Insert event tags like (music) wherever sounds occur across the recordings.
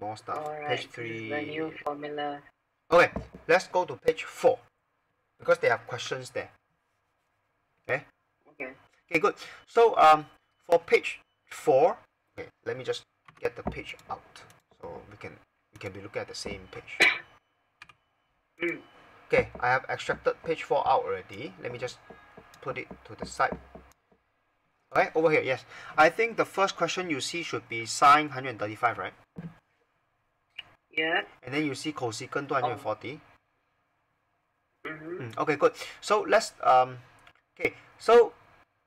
more stuff. Page three. the new formula. Okay, let's go to page four because they have questions there. Okay. Okay. Okay, good. So um, for page four, okay, let me just get the page out so we can we can be looking at the same page. (coughs) Mm. Okay, I have extracted page four out already. Let me just put it to the side. Okay, over here, yes. I think the first question you see should be sine 135, right? Yeah. And then you see cosecant 240. Mm-hmm. Mm, okay, good. So let's um, okay. So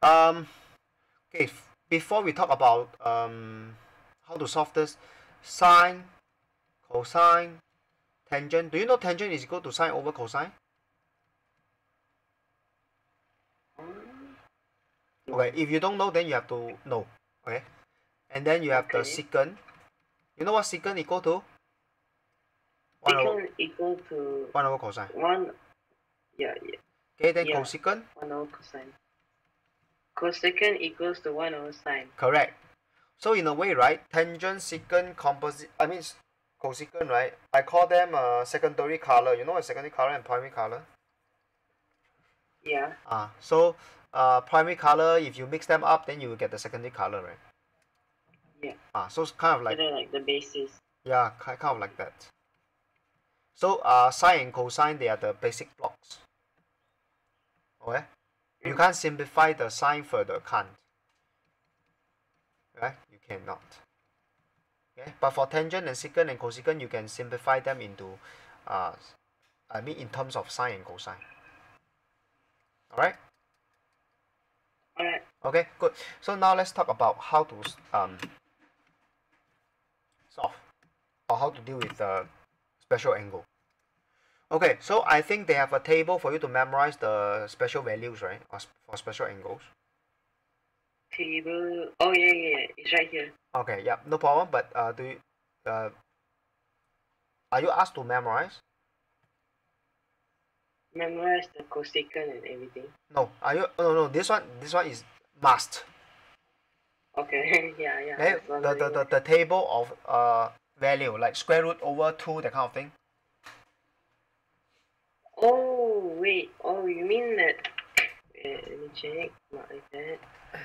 um, okay. Before we talk about um, how to solve this, sine, cosine, tangent. Do you know tangent is equal to sine over cosine? Okay. If you don't know, then you have to know. Okay. And then you have the Okay. secant. You know what secant equal to? One over, Secant equal to one over cosine. one. Yeah, yeah. Okay. Then Yeah. cosecant. One over cosine. Cosecant equals to one over sine. Correct. So in a way, right, tangent, secant, composite, I mean cosecant, right? I call them uh, secondary color. You know what secondary color and primary color? Yeah. Ah, so uh, primary color, if you mix them up, then you will get the secondary color, right? Yeah. Ah, so it's kind of like, Like, like the basis. yeah, kind of like that. So uh, sine and cosine, they are the basic blocks. Okay? You can't simplify the sine further, can't. Right? You cannot. Okay? But for tangent and secant and cosecant, you can simplify them into, uh, I mean, in terms of sine and cosine. Alright? Alright. Okay, good. So now let's talk about how to um, solve or how to deal with the special angle. Okay, so I think they have a table for you to memorize the special values, right? Or sp- for special angles. Table. Oh yeah, yeah, yeah. It's right here. Okay, yeah, no problem. But uh, do you, uh, are you asked to memorize? Memorize the cosecant and everything. No, are you? Oh, no, no. This one, this one is must. Okay. (laughs) yeah, yeah. Okay, the, the, the, the table of uh value like square root over two, that kind of thing. Oh wait. Oh, you mean that? Wait, let me check. Not like that. (sighs)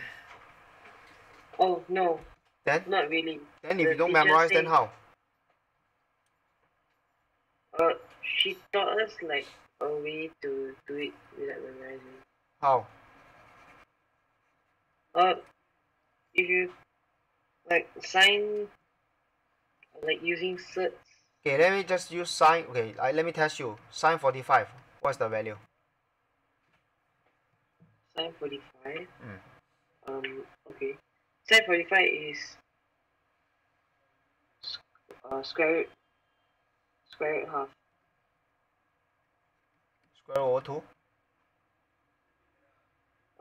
Oh no, Then, not really. then if The you don't memorize, then how? Uh, she taught us like a way to do it without memorizing. How? Uh, if you like sine, like using certs. Okay, let me just use sine. Okay, I, let me test you. Sine 45. What's the value? Sine 45. Mm. Um, okay. Sine 45 is uh, square root, square root half. Square root over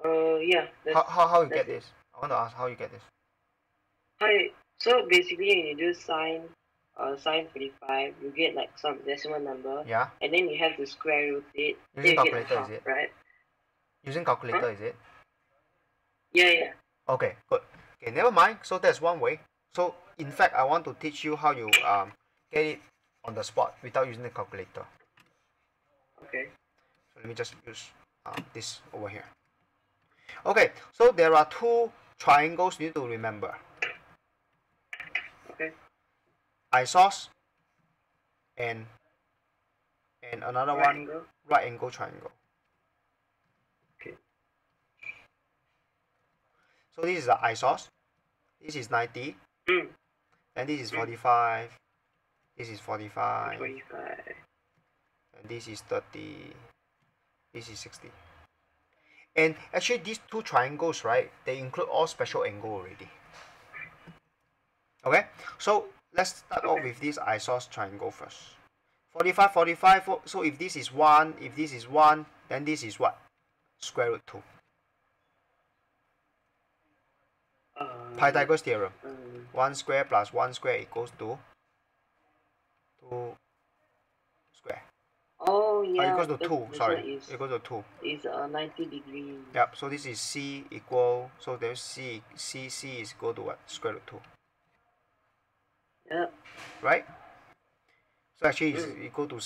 2? Uh, yeah. How, how, how you get this? I want to ask how you get this. Hi. So basically, when you do sine, uh, sine 45, you get like some decimal number, Yeah? and then you have to square root it. Using you get a calculator, half, is it? Right? Using calculator, is it? Yeah, yeah. Okay, good. Okay, never mind. So that's one way. So in fact, I want to teach you how you um get it on the spot without using the calculator. Okay. So let me just use um, this over here. Okay, so there are two triangles you need to remember. Okay. Isos and and another Right one angle. right angle triangle. Okay. So this is the isos. This is 90. Mm. And this is Mm. 45. This is 45. 45. And this is 30. This is 60. And actually these two triangles, right, they include all special angle already. Okay, so let's start off with this isos triangle first. 45, 45, fo- so if this is 1, if this is 1, then this is what? Square root 2. Uh, Pythagoras theorem. Um, 1 square plus 1 square equals to 2 square. oh Uh, yeah. equals to that- 2, this sorry. Is, Equals to 2. is uh, 90 degree. Yep, so this is C equal, so there's C, C, C is equal to what? Square root 2. Yep. right so actually it's Mm. equal to